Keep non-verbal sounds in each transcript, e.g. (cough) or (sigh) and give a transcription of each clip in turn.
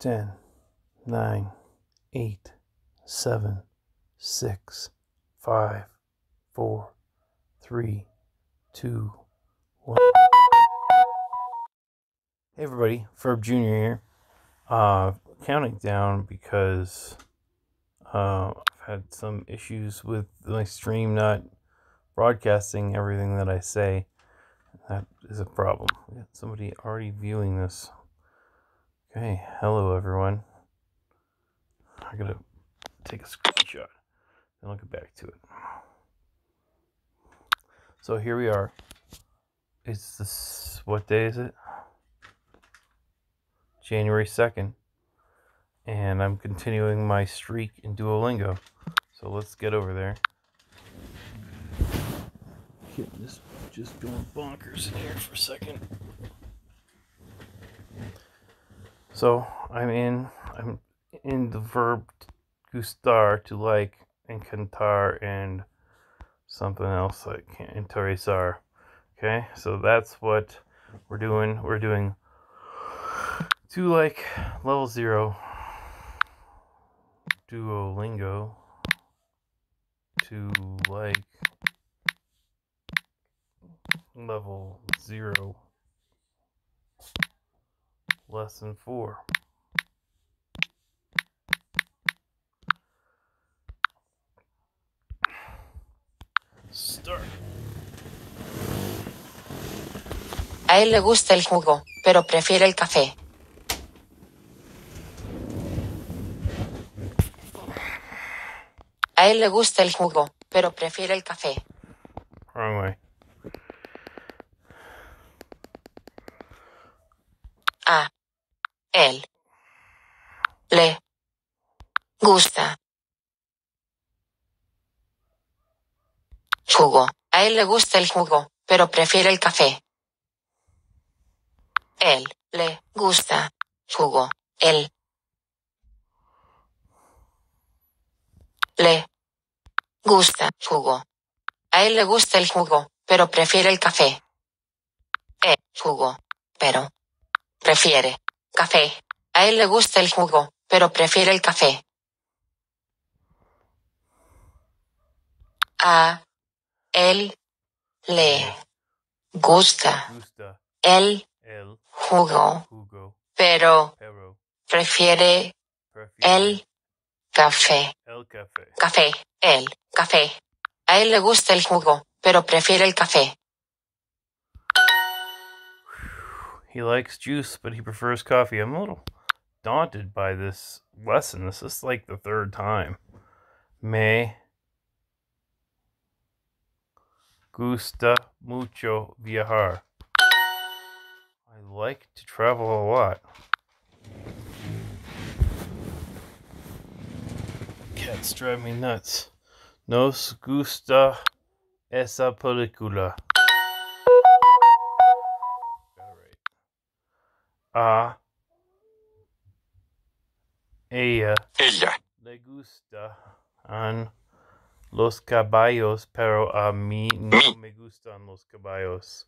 10, 9, 8, 7, 6, 5, 4, 3, 2, 1. Hey everybody, FURB Jr. here. Uh, counting down because uh, I've had some issues with my stream not broadcasting everything that I say. That is a problem. We got somebody already viewing this. Okay, hello everyone. I gotta take a screenshot and I'll get back to it. So here we are. It's this, what day is it? January 2nd. And I'm continuing my streak in Duolingo. So let's get over there. Getting this just going bonkers in here for a second. So I'm in I'm in the verb gustar to like and cantar and something else like interesar. Okay, so that's what we're doing. We're doing to like level zero Duolingo to like level zero lesson four. Start. A él le gusta el jugo, pero prefiere el café. A él le gusta el jugo, pero prefiere el café. Wrong way. A él le gusta jugo. A él le gusta el jugo, pero prefiere el café. Él le gusta jugo. Él le gusta jugo. A él le gusta el jugo, pero prefiere el café. El jugo, pero prefiere café. A él le gusta el jugo, pero prefiere el café. A él le gusta el jugo, pero prefiere el café. Café, el café. A él le gusta el jugo, pero prefiere el café. He likes juice, but he prefers coffee. I'm a little daunted by this lesson. This is like the third time. Me gusta mucho viajar. I like to travel a lot. Cats drive me nuts. Nos gusta esa película. A ella Ella le gusta an los caballos, pero a mí no me gustan los caballos.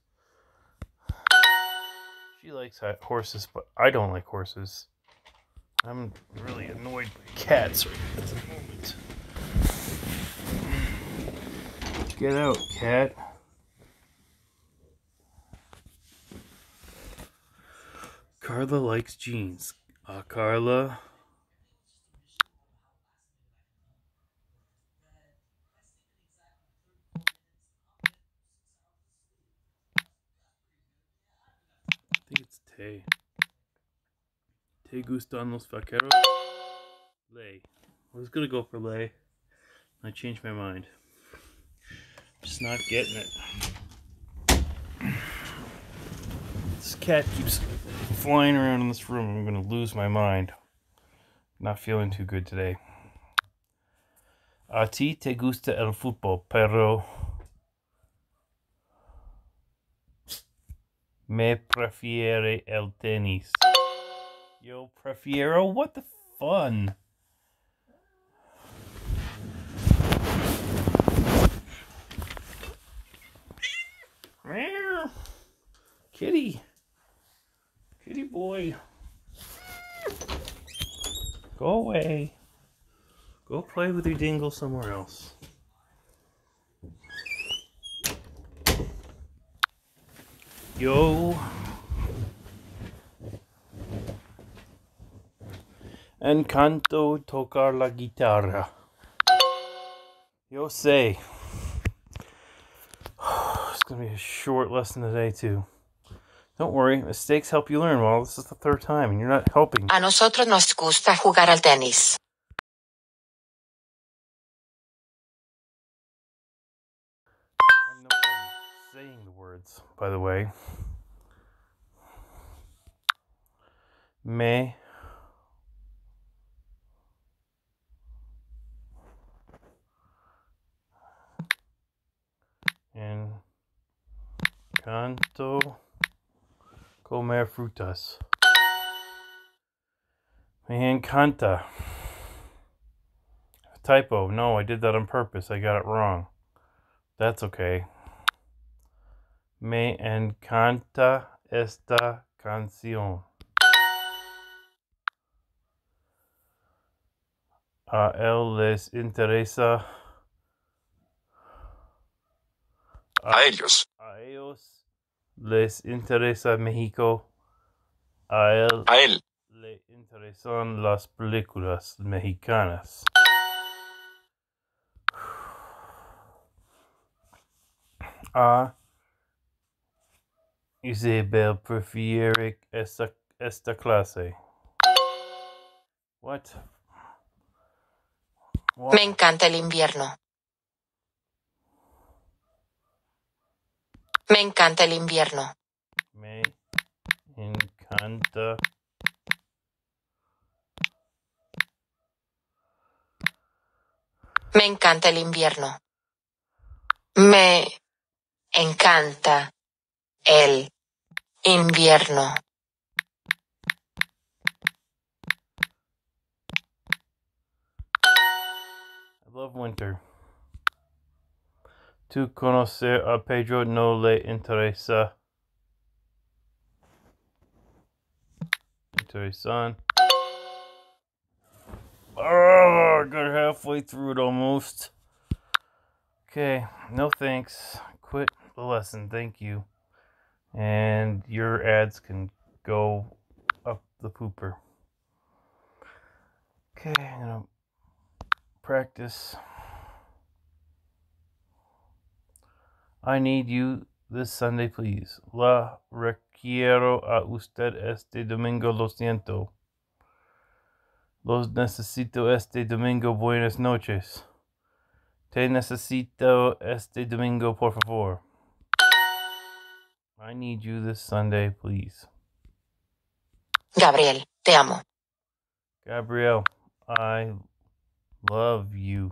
She likes horses, but I don't like horses. I'm really annoyed by cats right at the moment. Get out, cat. Carla likes jeans. Uh, Carla. I think it's Tay. Te gustan los vaqueros? Lay. I was gonna go for Lay. I changed my mind. Just not getting it. This cat keeps flying around in this room. I'm gonna lose my mind. Not feeling too good today. A ti te gusta el fútbol, pero me prefiere el tenis. Yo prefiero? What the fun? Kitty. Kitty boy. Go away. Go play with your dingle somewhere else. Yo. Encanto tocar la guitarra. Yo sé. (sighs) It's gonna be a short lesson today too. Don't worry, mistakes help you learn. Well, this is the third time and you're not helping. A nosotros nos gusta jugar al tenis. I have no problem saying the words, by the way. Me. Encanto comer frutas. Me encanta. Typo. No, I did that on purpose. I got it wrong. That's okay. Me encanta esta canción. A él les interesa. A ellos. A ellos les interesa México. A él A él. le interesan las películas mexicanas. A Isabel prefiere esta, esta clase. What? What? Me encanta el invierno. Me encanta el invierno. Me encanta Me encanta el invierno. Me encanta el invierno. I love winter. Tu conocer a Pedro no le interesa. Interesan. Oh, ah, got halfway through it almost. Okay, no thanks. Quit the lesson, thank you. And your ads can go up the pooper. Okay, I'm gonna practice. I need you this Sunday, please. La requiero a usted este domingo, lo siento. Los necesito este domingo, buenas noches. Te necesito este domingo, por favor. I need you this Sunday, please. Gabriel, te amo. Gabriel, I love you.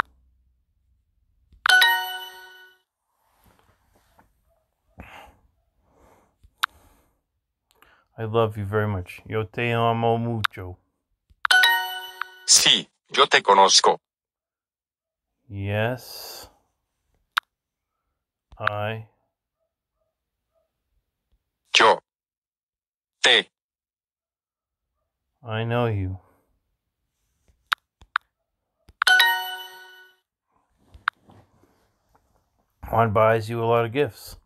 I love you very much. Yo te amo mucho. Sí, yo te conozco. Yes. I Yo. Te. I know you. Juan buys you a lot of gifts.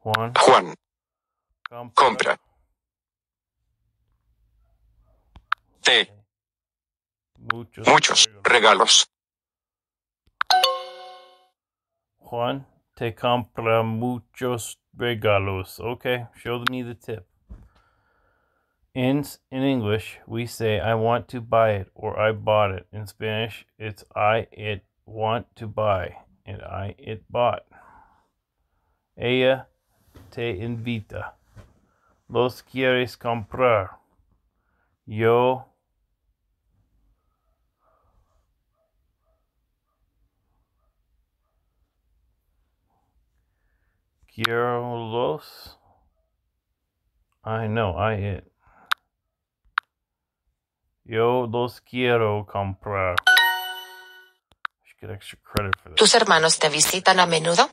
Juan Juan. compra Compra. Te. muchos, Muchos regalos. Juan te compra muchos regalos. Okay, show me the tip. In in English, we say I want to buy it or I bought it. In Spanish, it's I it want to buy and I it bought. Ella te invita. Los quieres comprar. Yo quiero los. I know, I it. Yo los quiero comprar. I should get extra credit for that. ¿Tus hermanos te visitan a menudo?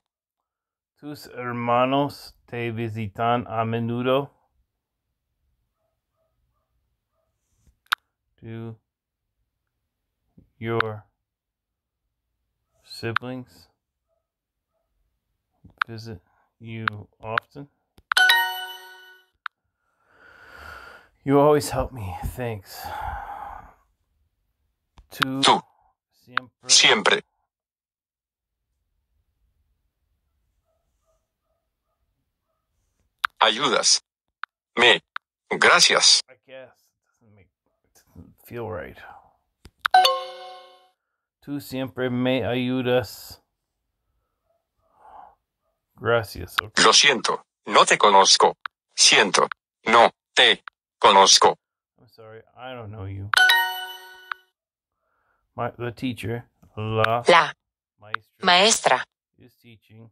Tus hermanos te visitan a menudo. Do your siblings visit you often? You always help me. Thanks. Tú Tú. siempre Siempre. Ayudas. Me. Gracias. I guess it doesn't make it doesn't feel right. Tú siempre me ayudas. Gracias. Okay. Lo siento. No te conozco. Siento. No te conozco. I'm sorry. I don't know you. My the teacher, la La maestra, maestra is teaching.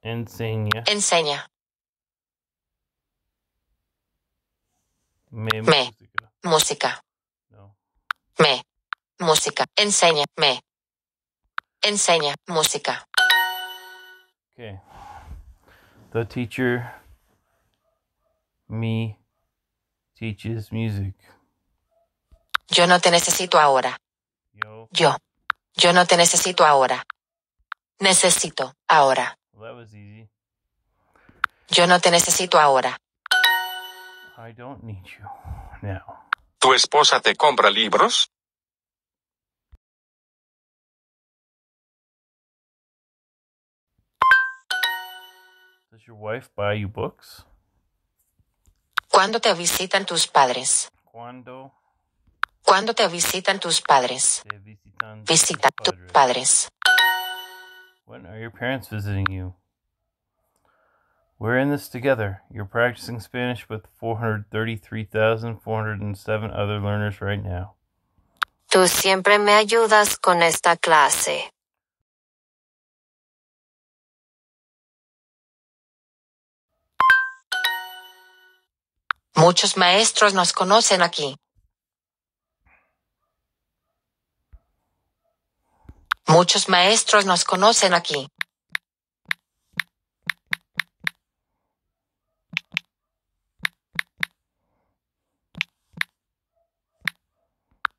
Enseña enseña me, Me. música. música. No. Me. Música. Enseña. Me. Enseña. Música. Okay. The teacher me teaches music. Yo no te necesito ahora. Yo, Yo. Yo no te necesito ahora. Necesito ahora. well, that was easy. Yo no te necesito ahora. I don't need you now. ¿Tu esposa te compra libros? Does your wife buy you books? ¿Cuándo te visitan tus padres? Cuando ¿Cuándo te visitan tus padres? te visitan Visita tus padres. When are your parents visiting you? We're in this together. You're practicing Spanish with 433,407 other learners right now. Tú siempre me ayudas con esta clase. Muchos maestros nos conocen aquí. Muchos maestros nos conocen aquí.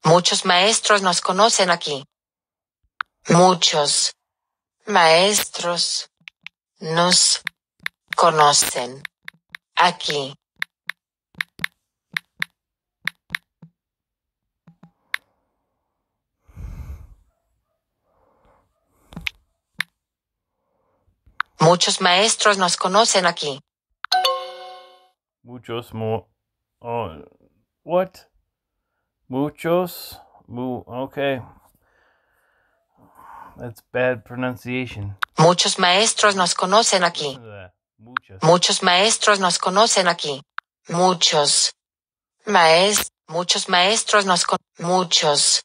Muchos maestros nos conocen aquí. Muchos maestros nos conocen aquí. Muchos maestros nos conocen aquí. Muchos mo. Oh, what? Muchos? Mu. Okay. That's bad pronunciation. Muchos maestros nos conocen aquí. Muchos maestros nos conocen aquí. Muchos. Maes, muchos maestros nos con, muchos.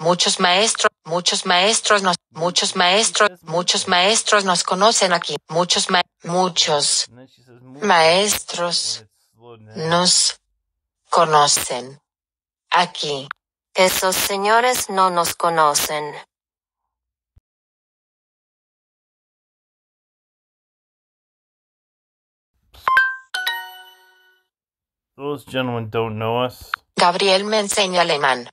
Muchos maestros, muchos maestros nos, muchos maestros, muchos maestros nos conocen aquí. Muchos ma, muchos maestros nos conocen aquí. Esos señores no nos conocen. Those gentlemen don't know us. Gabriel me enseña alemán.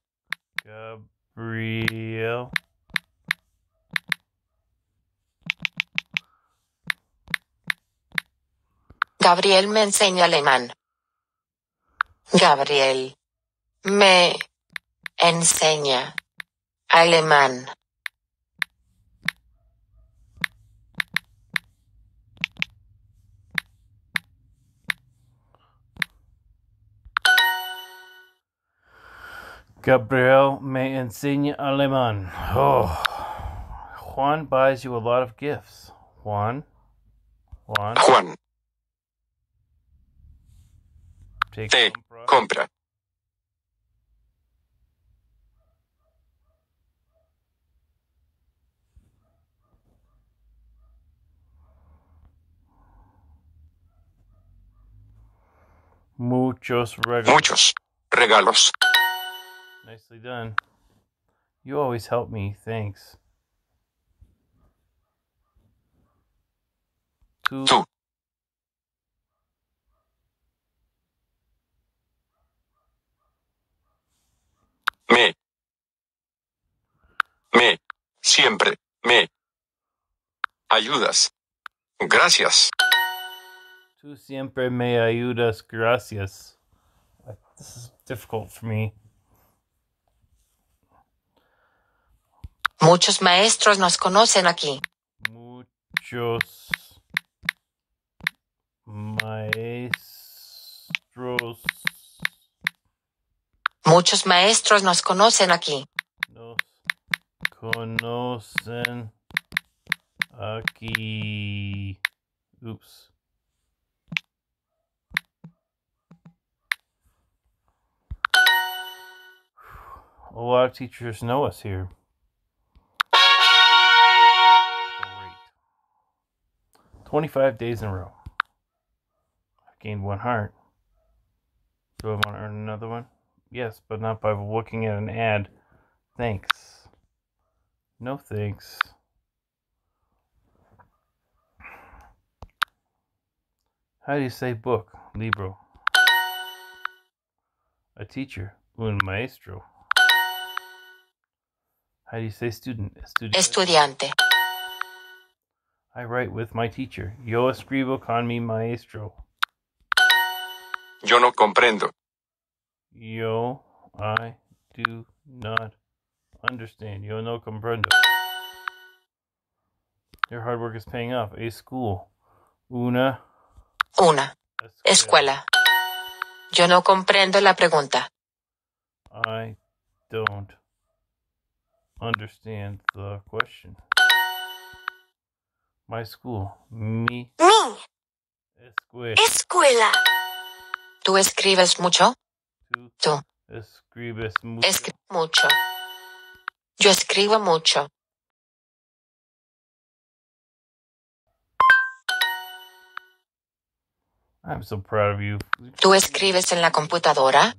Gabriel. Me enseña alemán. Gabriel me enseña alemán. Gabriel me enseña alemán. Oh. Juan buys you a lot of gifts. Juan. Juan. Juan Take te compra compra muchos regalos. muchos regalos. Nicely done. You always help me. Thanks. Tú Tú me siempre me ayudas. Gracias. Tú siempre me ayudas, gracias. This is difficult for me. Muchos maestros nos conocen aquí. Muchos maestros Muchos maestros nos conocen aquí. nos conocen aquí. Oops. A lot of teachers know us here. 25 days in a row. I've gained one heart. Do I want to earn another one? Yes, but not by looking at an ad. Thanks. No thanks. How do you say book? Libro. A teacher. Un maestro. How do you say student? Estudiante. Estudiante. I write with my teacher. Yo escribo con mi maestro. Yo no comprendo. Yo, I do not understand. Yo no comprendo. Your hard work is paying off. A school. Una Una. Escuela. Yo no comprendo la pregunta. I don't understand the question. My school. Mi Mi escuela. escuela. ¿Tú escribes mucho? Tú Tú. escribes mucho. Escribo mucho. Yo escribo mucho. I'm so proud of you. ¿Tú escribes en la computadora?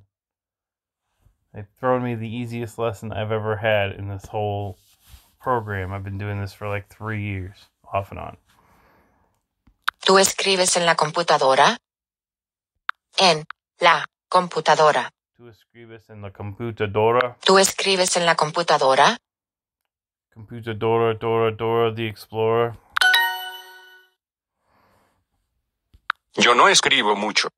They've thrown me the easiest lesson I've ever had in this whole program. I've been doing this for like three years, off and on. ¿Tú escribes en la computadora? En la computadora. Tú escribes en la computadora. ¿Tú escribes en la computadora? Computadora, Dora, Dora, the Explorer. Yo no escribo mucho.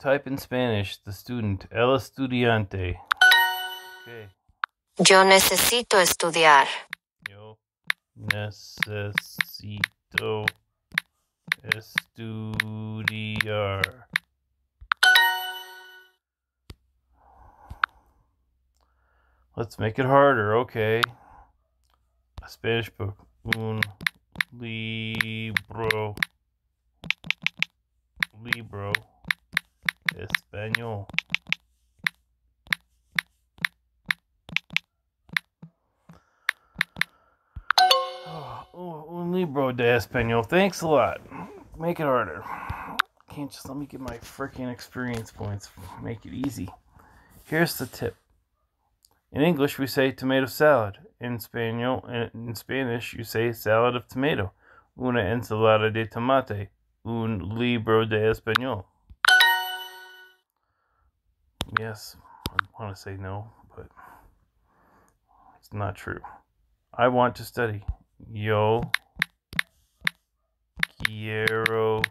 Type in Spanish, the student, el estudiante. Okay. Yo necesito estudiar. Yo necesito estudiar. Let's make it harder, okay. A Spanish book. Un libro. Libro. Español. (sighs) Oh, un libro de español. Thanks a lot. Make it harder. Can't just let me get my freaking experience points. Make it easy. Here's the tip. In English, we say tomato salad. In Spanish, in Spanish, you say salad of tomato. Una ensalada de tomate. Un libro de español. Yes, I want to say no, but it's not true. I want to study. Yo quiero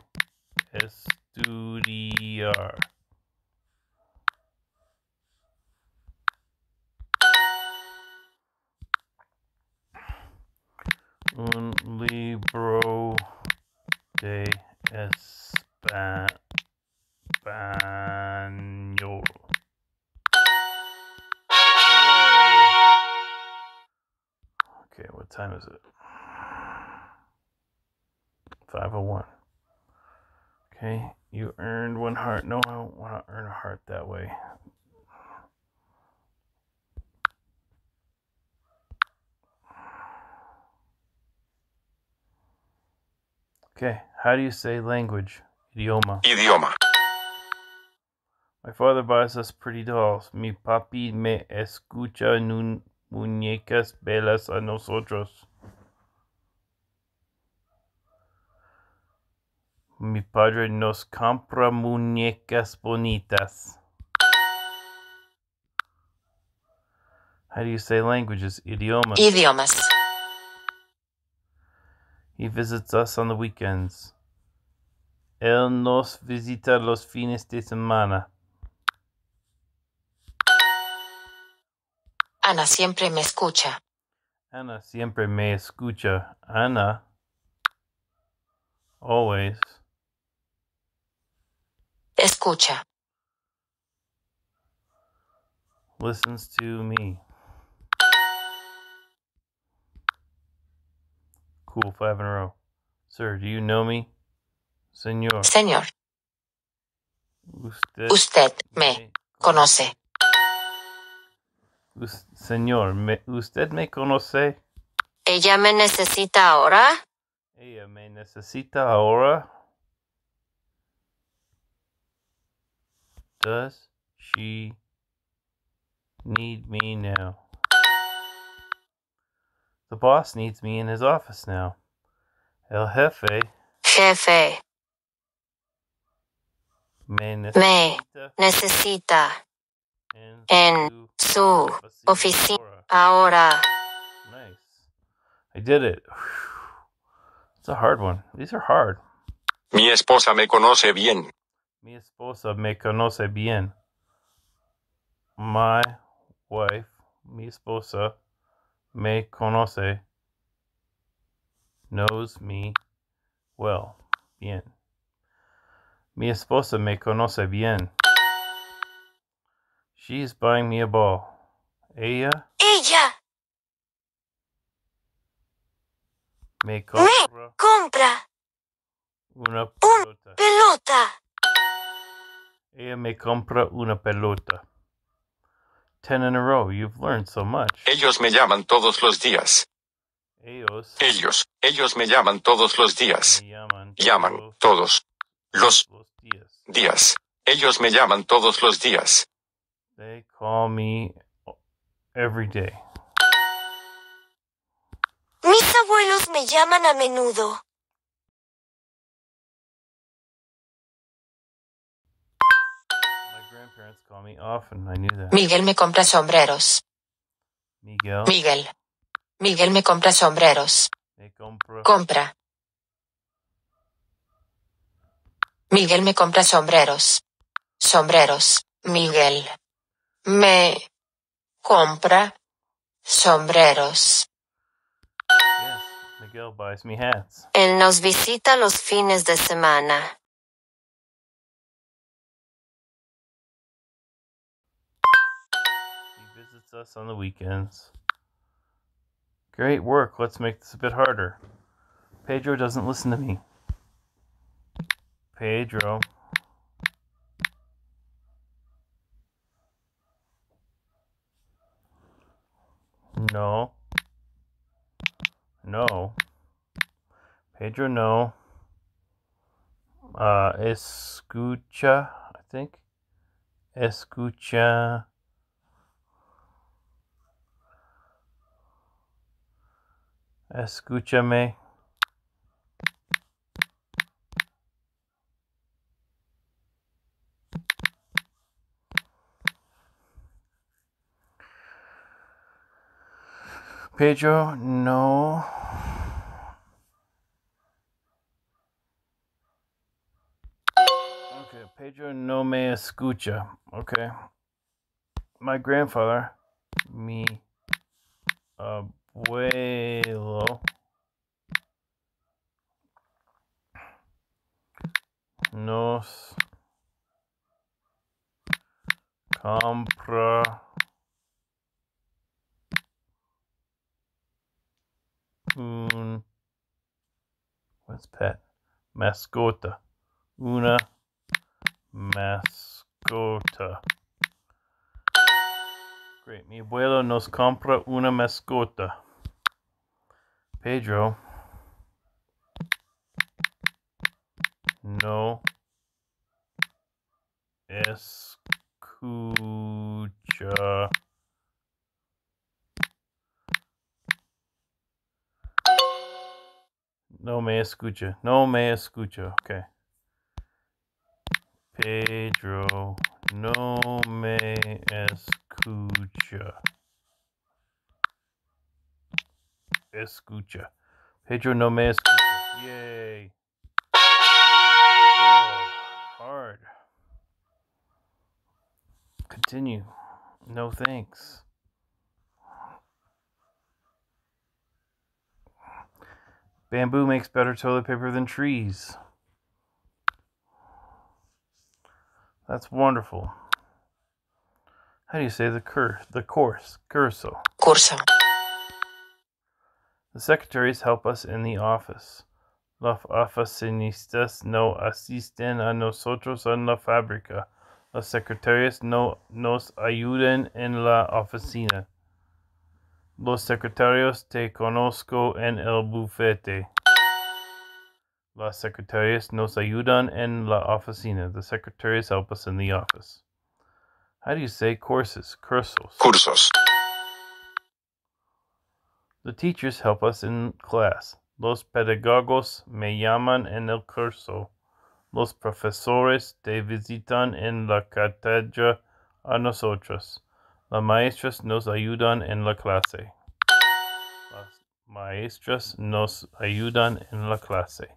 estudiar. Un libro de espa- time is it? 501. Okay, you earned one heart. No, I don't want to earn a heart that way. Okay, how do you say language? Idioma. Idioma. My father buys us pretty dolls. Mi papi me escucha en un muñecas bellas a nosotros. Mi padre nos compra muñecas bonitas. How do you say languages? Idiomas. Idiomas. He visits us on the weekends. Él nos visita los fines de semana. Ana siempre me escucha. Ana siempre me escucha. Ana always Escucha. listens to me. Cool, five in a row. Sir, do you know me? Señor, Señor, usted, usted me conoce. Señor, me, ¿usted me conoce? ¿Ella me necesita ahora? Ella me necesita ahora. Does she need me now? The boss needs me in his office now. El jefe Jefe, me me necesita necesita en en su su oficina oficina ahora. ahora. Nice. I did it. It's a hard one. These are hard. Mi esposa me conoce bien. Mi esposa me conoce bien. My wife, mi esposa, me conoce, knows me well. Bien. Mi esposa me conoce bien. She's buying me a ball. Ella Ella me compra compra una pelota. pelota. Ella me compra una pelota. Ten in a row. You've learned so much. Ellos me llaman todos los días. Ellos Ellos, ellos me llaman todos los días. me llaman Llaman todos los los días. días. Ellos me llaman todos los días. They call me every day. Mis abuelos me llaman a menudo. My grandparents call me often. I knew that. Miguel me compra sombreros. Miguel Miguel. Miguel me compra sombreros. me compra Compra. Miguel me compra sombreros. Sombreros. Miguel. Me compra sombreros. Yes, Miguel buys me hats. Él nos visita los fines de semana. He visits us on the weekends. Great work. Let's make this a bit harder. Pedro doesn't listen to me. Pedro. No. No. Pedro, no. Uh, escucha, I think. Escucha. Escúchame. Pedro, no. Okay, Pedro no me escucha. Okay. My grandfather, mi abuelo, nos compra un what's pet mascota. Una mascota. Great mi abuelo nos compra una mascota. Pedro. No. Escucha No me escucha. No me escucha. Okay. Pedro no me escucha. Escucha. Pedro no me escucha. Yay. Oh, hard. Continue. No thanks. Bamboo makes better toilet paper than trees. That's wonderful. How do you say the cur the course? Curso. Curso. The secretaries help us in the office. Los oficinistas no asisten a nosotros en la fábrica. Los secretarios no nos ayudan en la oficina. Los secretarios te conozco en el bufete. Las secretarias nos ayudan en la oficina. The secretaries help us in the office. How do you say courses? Cursos. cursos, The teachers help us in class. Los pedagogos me llaman en el curso. Los profesores te visitan en la cátedra a nosotros. Las maestras nos ayudan en la clase. Las maestras nos ayudan en la clase.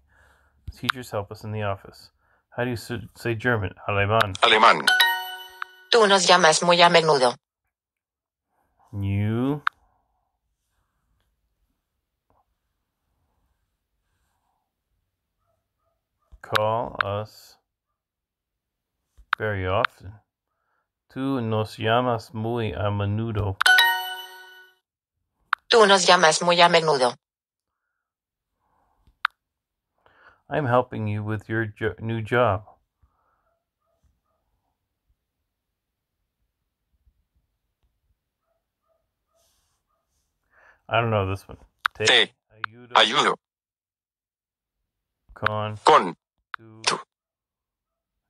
Teachers help us in the office. How do you say German? Alemán. alemán, Tú nos llamas muy a menudo. You call us very often. Tú nos llamas muy a menudo. Tú nos llamas muy a menudo. I'm helping you with your jo- new job. I don't know this one. Te Te ayudo ayudo con con tu tu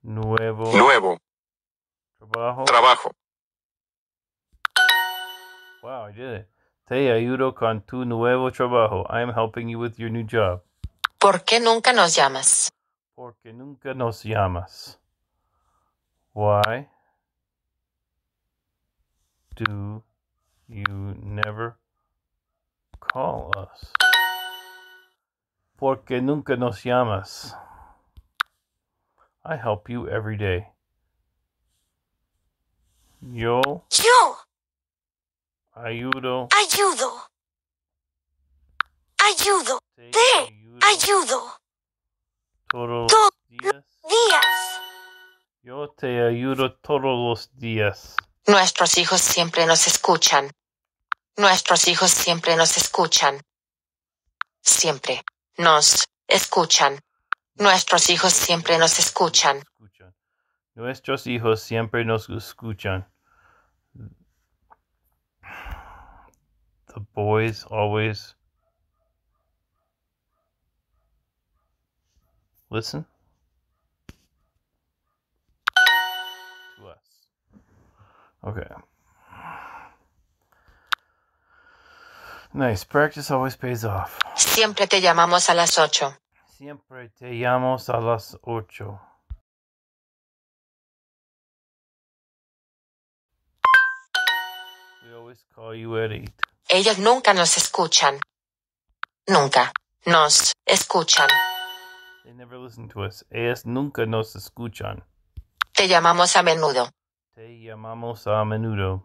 nuevo nuevo trabajo. trabajo. Wow, I did it. Te ayudo con tu nuevo trabajo. I am helping you with your new job. ¿Por qué nunca nos llamas? Porque nunca nos llamas. Why do you never call us? Porque nunca nos llamas. I help you every day. Yo Yo ayudo. ayudo. Ayudo. Te ayudo todos to- los días. Días. Yo te ayudo todos los días. Nuestros hijos siempre nos escuchan. Nuestros hijos siempre nos escuchan. Siempre nos escuchan. Nuestros hijos siempre nos escuchan. Nuestros hijos siempre nos escuchan. The boys always listen to us. Okay. Nice. Practice always pays off. Siempre te llamamos a las ocho. Siempre te llamo a las ocho. We always call you at eight. Ellos nunca nos escuchan. Nunca nos escuchan. They never listen to us. Ellas nunca nos escuchan. Te llamamos a menudo. Te llamamos a menudo.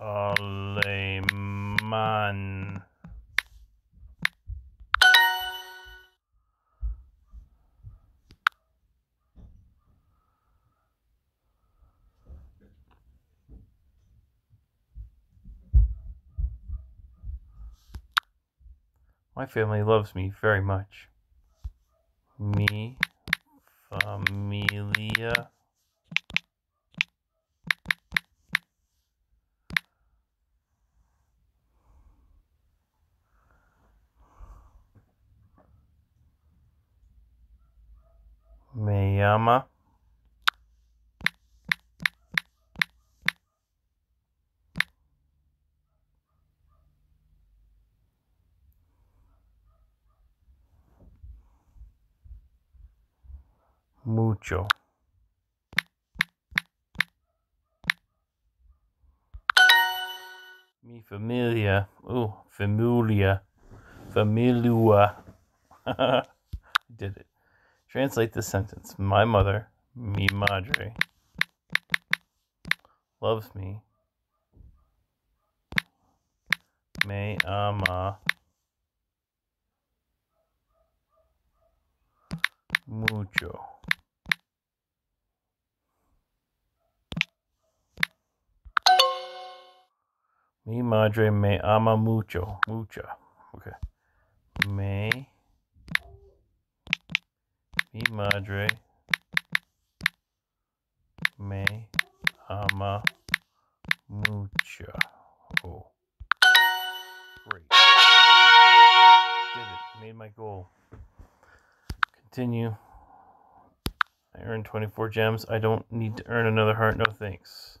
Alemán. My family loves me very much. Mi familia me llama Mucho. Mi familia. Ooh, familia. Familia. (laughs) Did it. Translate this sentence. My mother, mi madre, loves me. Me ama mucho. Mi madre me ama mucho. Mucha. Okay. Me. Mi madre me ama mucho. Oh. Great. Did it. Made my goal. Continue. I earned 24 gems. I don't need to earn another heart. No thanks.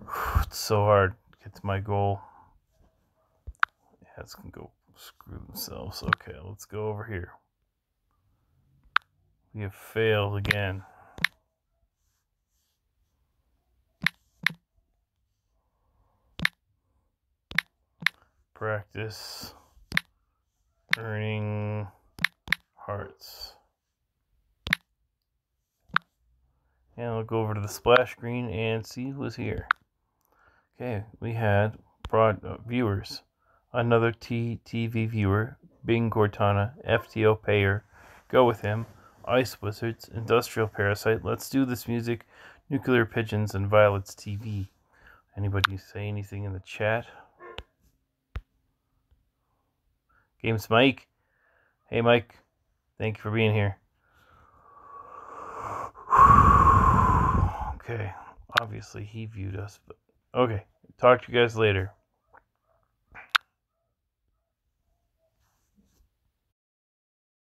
(sighs) It's so hard to my goal. Hats can go screw themselves. Okay, let's go over here. We have failed again. Practice earning hearts. And I'll go over to the splash screen and see who's here. Okay, we had broad uh, viewers. Another TTV viewer, Bing Cortana, FTO payer, go with him, Ice Wizards, Industrial Parasite, Let's Do This Music, Nuclear Pigeons, and Violets TV. Anybody say anything in the chat? Games Mike. Hey Mike, thank you for being here. (sighs) Okay, obviously he viewed us, but okay. Talk to you guys later.